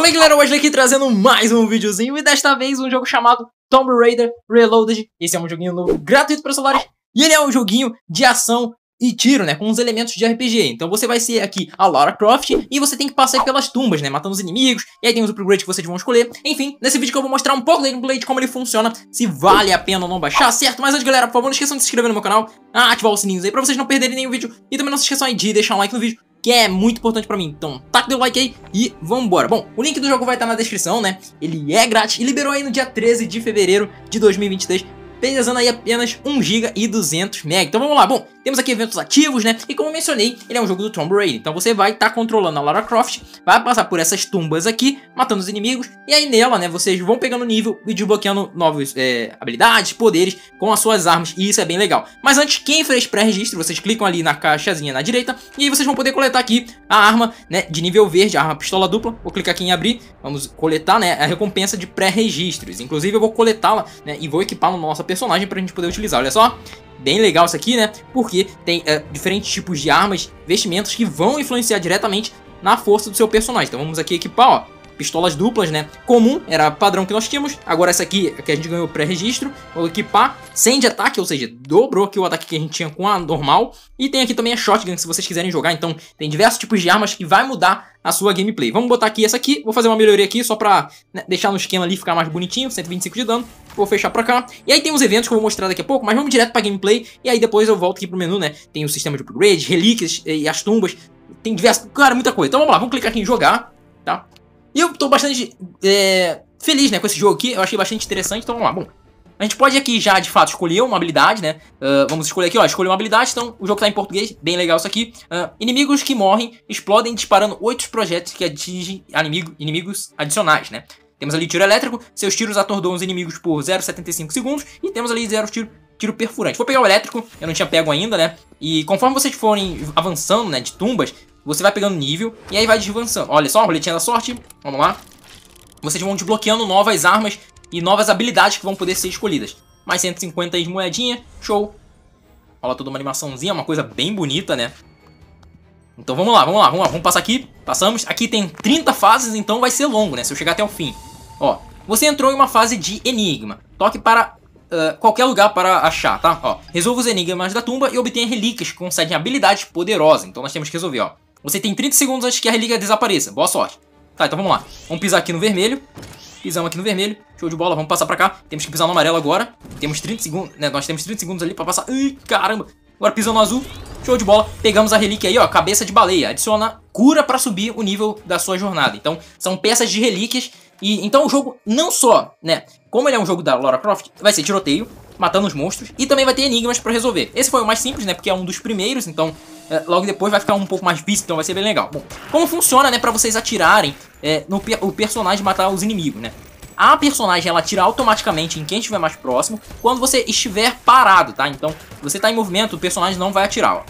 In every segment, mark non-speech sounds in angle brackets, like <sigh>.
Fala galera, hoje aqui trazendo mais um videozinho e desta vez um jogo chamado Tomb Raider Reloaded. Esse é um joguinho novo gratuito para celulares e ele é um joguinho de ação e tiro, né, com os elementos de RPG. Então você vai ser aqui a Lara Croft e você tem que passar pelas tumbas, né, matando os inimigos, e aí tem os upgrades que vocês vão escolher. Enfim, nesse vídeo que eu vou mostrar um pouco do gameplay de como ele funciona, se vale a pena ou não baixar, certo? Mas antes, galera, por favor, não esqueçam de se inscrever no meu canal, ativar os sininhos aí pra vocês não perderem nenhum vídeo, e também não se esqueçam aí de deixar um like no vídeo, que é muito importante pra mim. Então, taca o like aí e vambora. Bom, o link do jogo vai estar na descrição, né? Ele é grátis e liberou aí no dia 13 de fevereiro de 2023 pesando aí apenas 1 GB e 200 MB. Então vamos lá, bom, temos aqui eventos ativos, né? E como mencionei, ele é um jogo do Tomb Raider. Então você vai estar tá controlando a Lara Croft, vai passar por essas tumbas aqui, matando os inimigos, e aí nela, né, vocês vão pegando nível e desbloqueando novas é, habilidades, poderes com as suas armas, e isso é bem legal. Mas antes, quem fez pré-registro, vocês clicam ali na caixazinha na direita, e aí vocês vão poder coletar aqui a arma, né, de nível verde, a arma pistola dupla. Vou clicar aqui em abrir, vamos coletar, né, a recompensa de pré-registros. Inclusive eu vou coletá-la, né, e vou equipar no nosso personagem pra gente poder utilizar. Olha só, bem legal isso aqui, né? Porque tem é, diferentes tipos de armas, vestimentos que vão influenciar diretamente na força do seu personagem. Então vamos aqui equipar, ó, pistolas duplas, né? Comum, era padrão que nós tínhamos. Agora essa aqui, que a gente ganhou pré-registro, vou equipar 100 de ataque, ou seja, dobrou aqui o ataque que a gente tinha com a normal. E tem aqui também a shotgun, se vocês quiserem jogar. Então tem diversos tipos de armas que vai mudar a sua gameplay. Vamos botar aqui essa aqui, vou fazer uma melhoria aqui só pra né, deixar no esquema ali ficar mais bonitinho, 125 de dano. Vou fechar pra cá. E aí tem os eventos que eu vou mostrar daqui a pouco, mas vamos direto pra gameplay. E aí depois eu volto aqui pro menu, né? Tem o sistema de upgrade, relíquias e as tumbas. Tem diversos... Cara, muita coisa. Então vamos lá, vamos clicar aqui em jogar, tá? E eu tô bastante é, feliz, né, com esse jogo aqui. Eu achei bastante interessante, então vamos lá. Bom, a gente pode aqui já, de fato, escolher uma habilidade, né? Uh, vamos escolher aqui, ó, escolher uma habilidade. Então, o jogo tá em português, bem legal isso aqui. Uh, inimigos que morrem explodem disparando oito projetos que atingem inimigo, inimigos adicionais, né? Temos ali tiro elétrico, seus tiros atordam os inimigos por 0,75 segundos. E temos ali zero tiro, tiro perfurante. Vou pegar o elétrico, eu não tinha pego ainda, né? E conforme vocês forem avançando, né, de tumbas, você vai pegando nível e aí vai desvançando. Olha só, roletinha da sorte. Vamos lá. Vocês vão desbloqueando novas armas e novas habilidades que vão poder ser escolhidas. Mais 150 de moedinha. Show. Rola toda uma animaçãozinha, uma coisa bem bonita, né? Então vamos lá, vamos lá, vamos lá. Vamos passar aqui. Passamos. Aqui tem 30 fases, então vai ser longo, né? Se eu chegar até o fim. Ó, você entrou em uma fase de enigma. Toque para uh, qualquer lugar para achar, tá? Ó, resolva os enigmas da tumba e obtenha relíquias que concedem habilidades poderosas. Então nós temos que resolver, ó. Você tem 30 segundos antes que a relíquia desapareça. Boa sorte. Tá, então vamos lá. Vamos pisar aqui no vermelho. Pisamos aqui no vermelho. Show de bola. Vamos passar pra cá. Temos que pisar no amarelo agora. Temos 30 segundos. Né, nós temos 30 segundos ali pra passar. Ai, caramba. Agora pisando no azul. Show de bola. Pegamos a relíquia aí, ó. Cabeça de baleia. Adiciona cura pra subir o nível da sua jornada. Então, são peças de relíquias. E então o jogo não só, né? Como ele é um jogo da Lara Croft, vai ser tiroteio matando os monstros. E também vai ter enigmas pra resolver. Esse foi o mais simples, né? Porque é um dos primeiros, então logo depois vai ficar um pouco mais difícil, então vai ser bem legal. Bom, como funciona, né? Pra vocês atirarem é, no o personagem matar os inimigos, né? A personagem, ela atira automaticamente em quem estiver mais próximo quando você estiver parado, tá? Então, se você tá em movimento, o personagem não vai atirar, ó.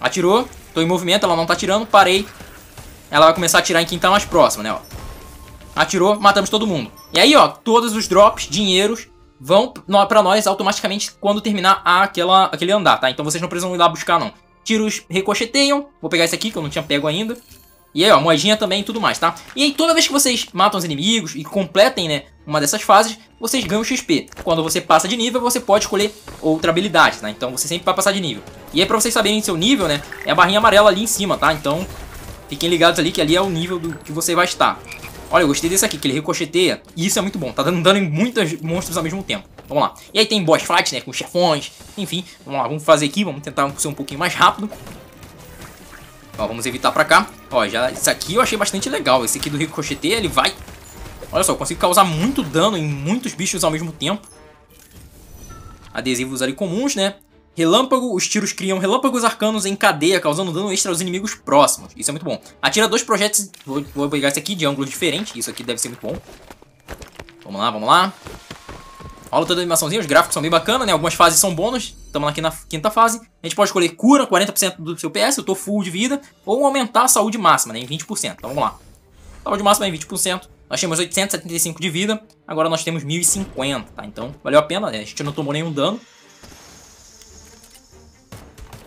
Atirou, tô em movimento, ela não tá atirando, parei. Ela vai começar a atirar em quem tá mais próximo, né, ó. Atirou, matamos todo mundo. E aí, ó, todos os drops, dinheiros, vão para nós automaticamente quando terminar aquela, aquele andar, tá? Então vocês não precisam ir lá buscar, não. Tiros ricocheteiam. Vou pegar esse aqui, que eu não tinha pego ainda. E aí, ó, moedinha também e tudo mais, tá? E aí, toda vez que vocês matam os inimigos e completem, né, uma dessas fases, vocês ganham XP. Quando você passa de nível, você pode escolher outra habilidade, tá? Então você sempre vai passar de nível. E aí, pra vocês saberem seu nível, né, é a barrinha amarela ali em cima, tá? Então, fiquem ligados ali que ali é o nível do que você vai estar. Olha, eu gostei desse aqui, que ele ricocheteia. E isso é muito bom. Tá dando dano em muitos monstros ao mesmo tempo. Vamos lá. E aí tem boss fights, né? Com chefões. Enfim, vamos lá. Vamos fazer aqui. Vamos tentar ser um pouquinho mais rápido. Ó, vamos evitar pra cá. Ó, já, isso aqui eu achei bastante legal. Esse aqui do ricocheteia, ele vai... Olha só, eu consigo causar muito dano em muitos bichos ao mesmo tempo. Adesivos ali comuns, né? Relâmpago, os tiros criam relâmpagos arcanos em cadeia, causando dano extra aos inimigos próximos. Isso é muito bom. Atira dois projéteis. Vou, vou pegar esse aqui de ângulo diferente. Isso aqui deve ser muito bom. Vamos lá, vamos lá. Rola toda a animaçãozinha, os gráficos são bem bacanas, né? Algumas fases são bônus. Estamos aqui na quinta fase. A gente pode escolher cura, 40% do seu PS, eu tô full de vida. Ou aumentar a saúde máxima, né? Em 20%. Então vamos lá. Saúde máxima em 20%. Nós tínhamos 875 de vida, agora nós temos 1050, tá? Então valeu a pena, né? A gente não tomou nenhum dano.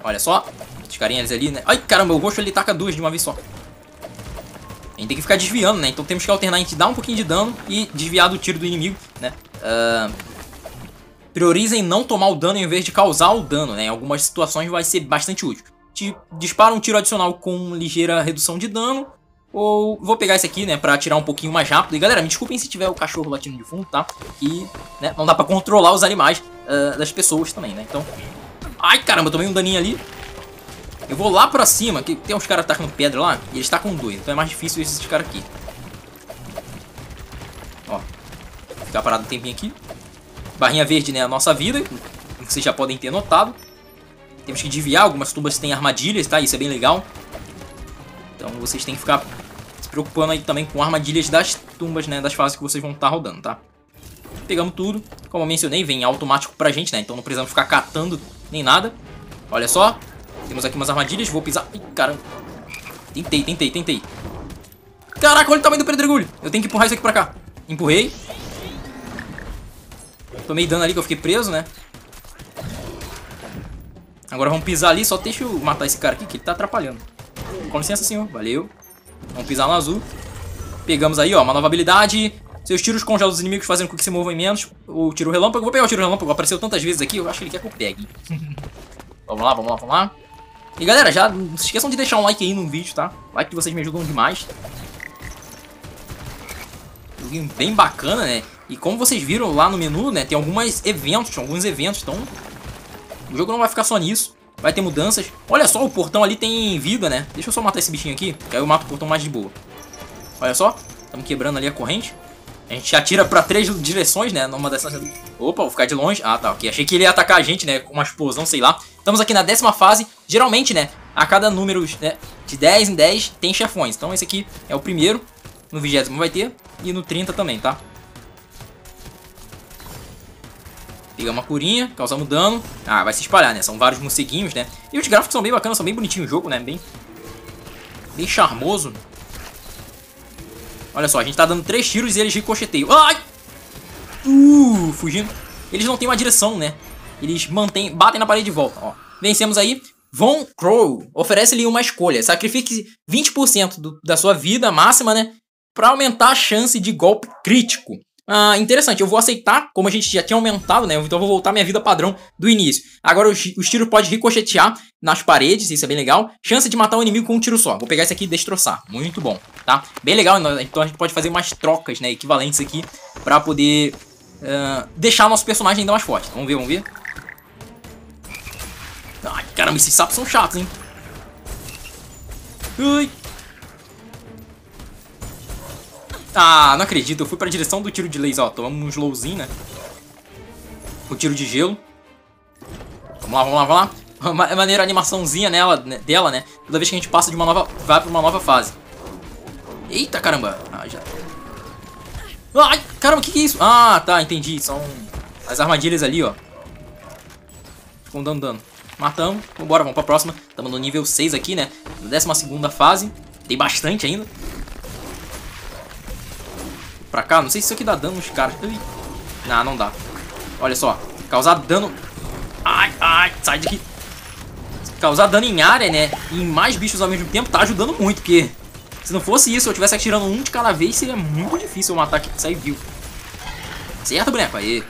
Olha só. Os carinhas ali, né? Ai, caramba, o roxo ele taca duas de uma vez só. A gente tem que ficar desviando, né? Então temos que alternar entre dar um pouquinho de dano e desviar do tiro do inimigo, né? Uh, priorizem não tomar o dano em vez de causar o dano, né? Em algumas situações vai ser bastante útil. Te dispara um tiro adicional com ligeira redução de dano. Ou vou pegar esse aqui, né, pra atirar um pouquinho mais rápido. E galera, me desculpem se tiver o cachorro latindo de fundo, tá? E, né, não dá pra controlar os animais uh, das pessoas também, né? Então... Ai, caramba, tomei um daninho ali. Eu vou lá pra cima, que tem uns caras atacando pedra lá, e eles com dois. Então é mais difícil esses caras aqui. Ó. Ficar parado um tempinho aqui. Barrinha verde, né, a nossa vida, como vocês já podem ter notado. Temos que desviar, algumas tubas têm armadilhas, tá? Isso é bem legal. Então vocês têm que ficar se preocupando aí também com armadilhas das tumbas, né? Das fases que vocês vão estar tá rodando, tá? Pegamos tudo. Como eu mencionei, vem automático pra gente, né? Então não precisamos ficar catando nem nada. Olha só. Temos aqui umas armadilhas. Vou pisar... Ih, caramba. Tentei, tentei, tentei. Caraca, olha o tamanho do pedregulho. Eu tenho que empurrar isso aqui pra cá. Empurrei. Tomei dano ali que eu fiquei preso, né? Agora vamos pisar ali, só deixa eu matar esse cara aqui que ele tá atrapalhando. Com licença, senhor. Valeu. Vamos pisar no azul. Pegamos aí, ó, uma nova habilidade. Seus tiros congelam os inimigos fazendo com que se movam menos. O tiro relâmpago. Vou pegar o tiro relâmpago. Apareceu tantas vezes aqui, eu acho que ele quer que eu pegue. <laughs> vamos lá, vamos lá, vamos lá. E galera, já não se esqueçam de deixar um like aí no vídeo, tá? Like que vocês me ajudam demais. Joguinho bem bacana, né? E como vocês viram lá no menu, né, tem alguns eventos, alguns eventos, então o jogo não vai ficar só nisso. Vai ter mudanças. Olha só, o portão ali tem vida, né? Deixa eu só matar esse bichinho aqui, que aí eu mato o portão mais de boa. Olha só, estamos quebrando ali a corrente. A gente atira pra três direções, né? Numa dessas... Opa, vou ficar de longe. Ah, tá, ok. Achei que ele ia atacar a gente, né? Com uma explosão, sei lá. Estamos aqui na décima fase. Geralmente, né? A cada número né, de 10 em 10 tem chefões. Então esse aqui é o primeiro. No vigésimo vai ter. E no 30 também, tá? Pegamos uma curinha, causamos dano. Ah, vai se espalhar, né? São vários morceguinhos, né? E os gráficos são bem bacanas, são bem bonitinhos o jogo, né? Bem, bem charmoso. Olha só, a gente tá dando três tiros e eles ricocheteiam. Ai! Uh, fugindo. Eles não têm uma direção, né? Eles mantêm, batem na parede de volta, ó. Vencemos aí. Von Crow oferece-lhe uma escolha. Sacrifique 20% do, da sua vida máxima, né? Pra aumentar a chance de golpe crítico. Ah, interessante, eu vou aceitar, como a gente já tinha aumentado, né? Então eu vou voltar minha vida padrão do início. Agora os, os tiros podem ricochetear nas paredes, isso é bem legal. Chance de matar o inimigo com um tiro só. Vou pegar esse aqui e destroçar. Muito bom, tá? Bem legal, então a gente pode fazer umas trocas, né? Equivalentes aqui pra poder uh, deixar nosso personagem ainda mais forte. Vamos ver, vamos ver. Ai, caramba, esses sapos são chatos, hein? Ui, Ah, não acredito. Eu fui pra direção do tiro de laser. Ó, tomamos um slowzinho, né? O tiro de gelo. Vamos lá, vamos lá, vamos lá. É maneira a animaçãozinha nela, né, dela, né? Toda vez que a gente passa de uma nova... Vai pra uma nova fase. Eita, caramba. Ah, já... Ai, caramba, o que, que é isso? Ah, tá, entendi. São as armadilhas ali, ó. Ficam dando dano. Matamos. Vambora, vamos pra próxima. Estamos no nível 6 aqui, né? Na 12 fase. Tem bastante ainda pra cá. Não sei se isso aqui dá dano nos caras. Não, não dá. Olha só. Causar dano... Ai, ai, sai daqui. Causar dano em área, né? E em mais bichos ao mesmo tempo tá ajudando muito, porque... Se não fosse isso, eu tivesse atirando um de cada vez, seria muito difícil eu matar aqui sair vivo. Certo, boneco? Aí.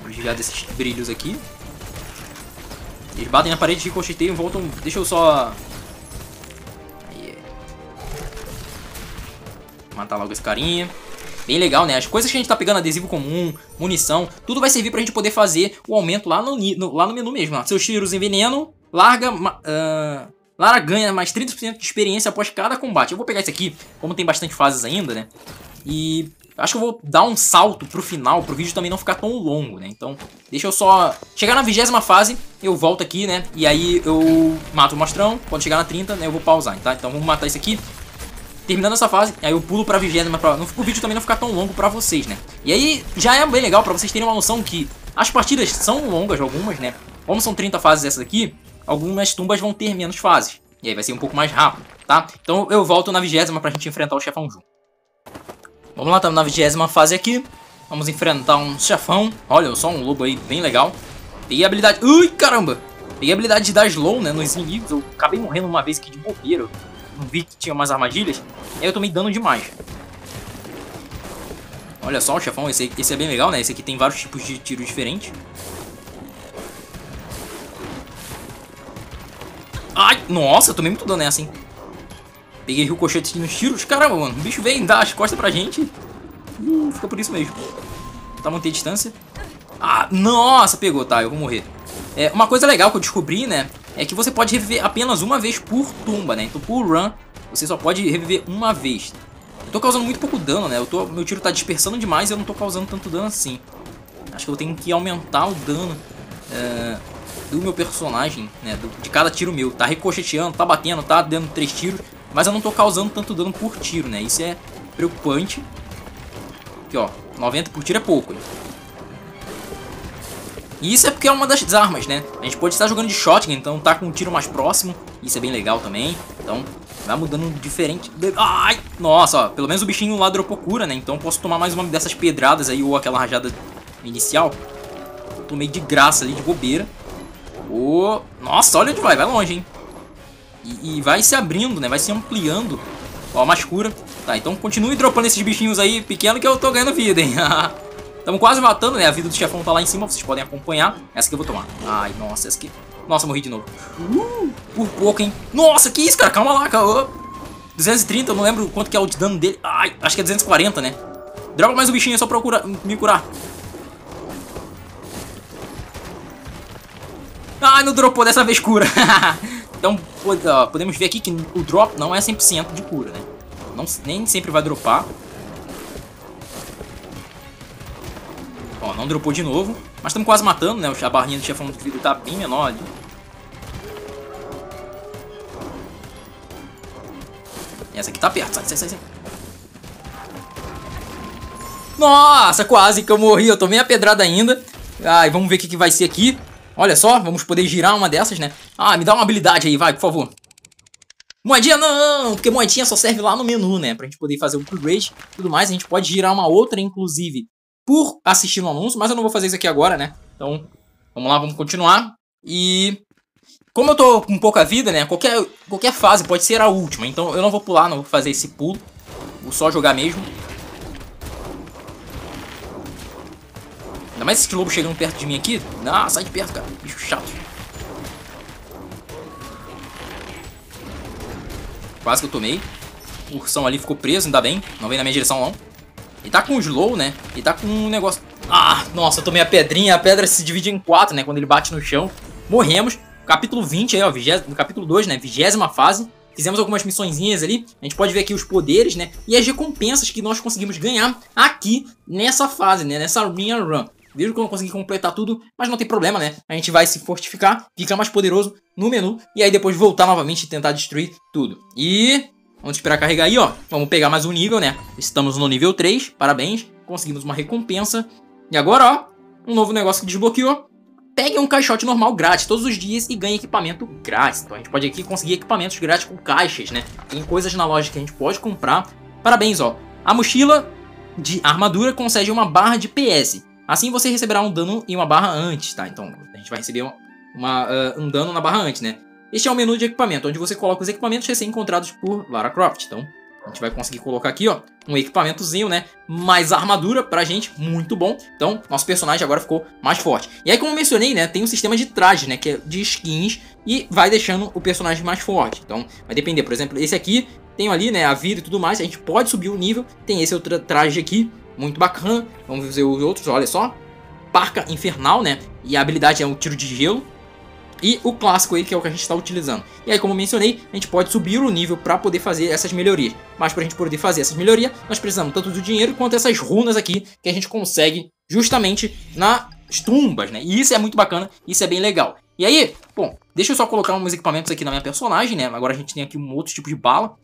Vamos desviar desses brilhos aqui. Eles batem na parede, ricocheteiam, voltam... Deixa eu só Matar logo esse carinha. Bem legal, né? As coisas que a gente tá pegando, adesivo comum, munição, tudo vai servir pra gente poder fazer o aumento lá no, no lá no menu mesmo. Seus tiros em veneno, larga... Uh, Lara ganha mais 30% de experiência após cada combate. Eu vou pegar esse aqui, como tem bastante fases ainda, né? E acho que eu vou dar um salto pro final, pro vídeo também não ficar tão longo, né? Então, deixa eu só... Chegar na vigésima fase, eu volto aqui, né? E aí eu mato o mostrão. Quando chegar na 30, né, eu vou pausar, tá? Então vamos matar esse aqui. Terminando essa fase, aí eu pulo pra vigésima pra o vídeo também não ficar tão longo pra vocês, né? E aí já é bem legal pra vocês terem uma noção que as partidas são longas, algumas, né? Como são 30 fases essas aqui, algumas tumbas vão ter menos fases. E aí vai ser um pouco mais rápido, tá? Então eu volto na vigésima pra gente enfrentar o chefão junto. Vamos lá, estamos na vigésima fase aqui. Vamos enfrentar um chefão. Olha, só um lobo aí bem legal. Peguei a habilidade... Ui, caramba! Peguei a habilidade de dar slow, né, nos inimigos. Eu acabei morrendo uma vez aqui de bobeira. Não vi que tinha umas armadilhas. Aí eu tomei dano demais. Olha só o chefão, esse, esse é bem legal, né? Esse aqui tem vários tipos de tiros diferentes. Ai, nossa, tomei muito dano nessa, hein? Peguei o cochete nos tiros. Caramba, mano, o bicho veio dar as costas pra gente. Uh, fica por isso mesmo. Tá mantendo distância. Ah, nossa, pegou, tá, eu vou morrer. É, uma coisa legal que eu descobri, né, é que você pode reviver apenas uma vez por tumba, né? Então por run, você só pode reviver uma vez. Eu tô causando muito pouco dano, né? Eu tô, meu tiro tá dispersando demais e eu não tô causando tanto dano assim. Acho que eu tenho que aumentar o dano é, do meu personagem, né? Do, de cada tiro meu. Tá ricocheteando, tá batendo, tá dando três tiros, mas eu não tô causando tanto dano por tiro, né? Isso é preocupante. Aqui, ó. 90 por tiro é pouco, hein? E isso é porque é uma das armas, né? A gente pode estar jogando de shotgun, então tá com um tiro mais próximo. Isso é bem legal também. Então, vai mudando diferente. Ai! Nossa, ó, pelo menos o bichinho lá dropou cura, né? Então posso tomar mais uma dessas pedradas aí, ou aquela rajada inicial. Tomei de graça ali, de bobeira. Oh, nossa, olha onde vai, vai longe, hein? E, e, vai se abrindo, né? Vai se ampliando. Ó, mais cura. Tá, então continue dropando esses bichinhos aí pequenos que eu tô ganhando vida, hein? <laughs> Estamos quase matando, né? A vida do chefão tá lá em cima, vocês podem acompanhar. Essa que eu vou tomar. Ai, nossa, essa aqui... Nossa, morri de novo. Uh, por pouco, hein? Nossa, que isso, cara? Calma lá, cara. 230, eu não lembro quanto que é o dano dele. Ai, acho que é 240, né? Droga mais o bichinho só pra me curar. Ai, não dropou dessa vez cura. <laughs> então, podemos ver aqui que o drop não é 100% de cura, né? Não, nem sempre vai dropar. Ó, não dropou de novo. Mas estamos quase matando, né? A barrinha do chefão de vidro tá bem menor ali. Essa aqui tá perto. Sai, sai, sai, sai. Nossa, quase que eu morri. Eu tomei a pedrada ainda. Ai, vamos ver o que, que vai ser aqui. Olha só, vamos poder girar uma dessas, né? Ah, me dá uma habilidade aí, vai, por favor. Moedinha não, porque moedinha só serve lá no menu, né? Pra gente poder fazer o upgrade e tudo mais. A gente pode girar uma outra, inclusive, por assistir no anúncio, mas eu não vou fazer isso aqui agora, né? Então, vamos lá, vamos continuar. E como eu tô com pouca vida, né? Qualquer, qualquer fase pode ser a última. Então eu não vou pular, não vou fazer esse pulo. Vou só jogar mesmo. Ainda mais esse lobo chegando perto de mim aqui. Ah, sai de perto, cara. Bicho chato. Quase que eu tomei. O ursão ali ficou preso, ainda bem. Não vem na minha direção, não. Ele tá com slow, né? Ele tá com um negócio... Ah, nossa, eu tomei a pedrinha. A pedra se divide em quatro, né? Quando ele bate no chão. Morremos. Capítulo 20 aí, ó. No capítulo 2, né? Vigésima fase. Fizemos algumas missõezinhas ali. A gente pode ver aqui os poderes, né? E as recompensas que nós conseguimos ganhar aqui nessa fase, né? Nessa minha run. Viram que eu não consegui completar tudo, mas não tem problema, né? A gente vai se fortificar, ficar mais poderoso no menu e aí depois voltar novamente e tentar destruir tudo. E Vamos esperar carregar aí, ó. Vamos pegar mais um nível, né? Estamos no nível 3, parabéns. Conseguimos uma recompensa. E agora, ó, um novo negócio que desbloqueou. Pegue um caixote normal grátis todos os dias e ganhe equipamento grátis. Então a gente pode aqui conseguir equipamentos grátis com caixas, né? Tem coisas na loja que a gente pode comprar. Parabéns, ó. A mochila de armadura concede uma barra de PS. Assim você receberá um dano e uma barra antes, tá? Então a gente vai receber uma, uma uh, um dano na barra antes, né? Este é o menu de equipamento, onde você coloca os equipamentos recém-encontrados por Lara Croft. Então, a gente vai conseguir colocar aqui, ó, um equipamentozinho, né? Mais armadura pra gente, muito bom. Então, nosso personagem agora ficou mais forte. E aí, como eu mencionei, né, tem um sistema de traje, né, que é de skins e vai deixando o personagem mais forte. Então, vai depender. Por exemplo, esse aqui tem ali, né, a vida e tudo mais. A gente pode subir o nível. Tem esse outro traje aqui, muito bacana. Vamos ver os outros, olha só. Parca infernal, né? E a habilidade é um tiro de gelo e o clássico aí, que é o que a gente está utilizando. E aí, como mencionei, a gente pode subir o nível para poder fazer essas melhorias. Mas para a gente poder fazer essas melhorias, nós precisamos tanto do dinheiro quanto essas runas aqui, que a gente consegue justamente nas tumbas, né? E isso é muito bacana, isso é bem legal. E aí, bom, deixa eu só colocar uns equipamentos aqui na minha personagem, né? Agora a gente tem aqui um outro tipo de bala.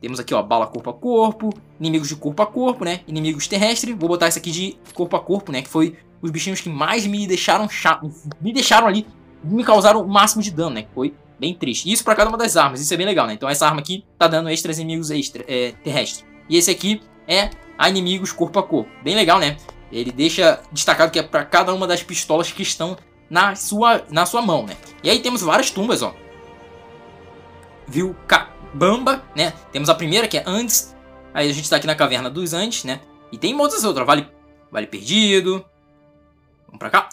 Temos aqui, ó, bala corpo a corpo, inimigos de corpo a corpo, né? Inimigos terrestres. Vou botar esse aqui de corpo a corpo, né? Que foi os bichinhos que mais me deixaram chato, me deixaram ali me causaram o máximo de dano, né? Foi bem triste. Isso para cada uma das armas, isso é bem legal, né? Então essa arma aqui tá dando extras inimigos extra, é, terrestres. E esse aqui é a inimigos corpo a corpo. Bem legal, né? Ele deixa destacado que é para cada uma das pistolas que estão na sua, na sua mão, né? E aí temos várias tumbas, ó. Viu? Ca... Bamba, né? Temos a primeira, que é Andes. Aí a gente tá aqui na caverna dos Andes, né? E tem muitas outras, vale, vale perdido. Vamos pra cá.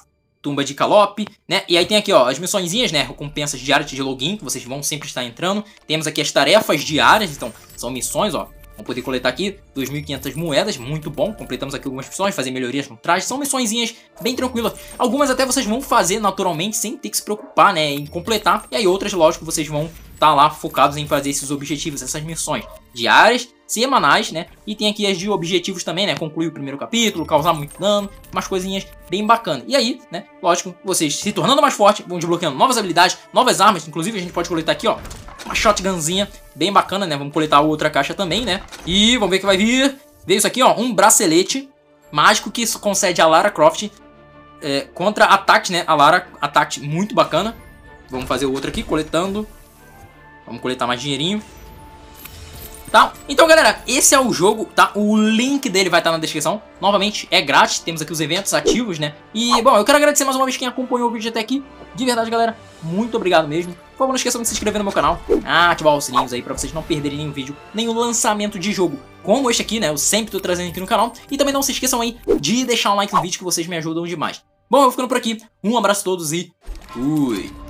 Tumba de Calope, né? E aí tem aqui, ó, as missõezinhas, né? Recompensas diárias de login, que vocês vão sempre estar entrando. Temos aqui as tarefas diárias, então são missões, ó. Vamos poder coletar aqui 2.500 moedas, muito bom. Completamos aqui algumas missões, fazer melhorias no traje. São missõezinhas bem tranquilas. Algumas até vocês vão fazer naturalmente, sem ter que se preocupar, né, em completar. E aí outras, lógico, vocês vão estar tá lá focados em fazer esses objetivos, essas missões diárias, semanais, né? E tem aqui as de objetivos também, né? Concluir o primeiro capítulo, causar muito dano, umas coisinhas bem bacanas. E aí, né? Lógico, vocês se tornando mais forte, vão desbloqueando novas habilidades, novas armas. Inclusive, a gente pode coletar aqui, ó, uma shotgunzinha bem bacana, né? Vamos coletar outra caixa também, né? E vamos ver o que vai vir. Veio isso aqui, ó, um bracelete mágico que concede a Lara Croft é, contra ataque, né? A Lara, ataque muito bacana. Vamos fazer o outro aqui, coletando. Vamos coletar mais dinheirinho tá? Então, galera, esse é o jogo, tá? O link dele vai estar na descrição. Novamente, é grátis, temos aqui os eventos ativos, né? E, bom, eu quero agradecer mais uma vez quem acompanhou o vídeo até aqui. De verdade, galera, muito obrigado mesmo. Por favor, não esqueçam de se inscrever no meu canal, ativar os sininhos aí pra vocês não perderem nenhum vídeo, nenhum lançamento de jogo como este aqui, né? Eu sempre tô trazendo aqui no canal. E também não se esqueçam aí de deixar um like no vídeo que vocês me ajudam demais. Bom, eu ficando por aqui. Um abraço a todos e fui!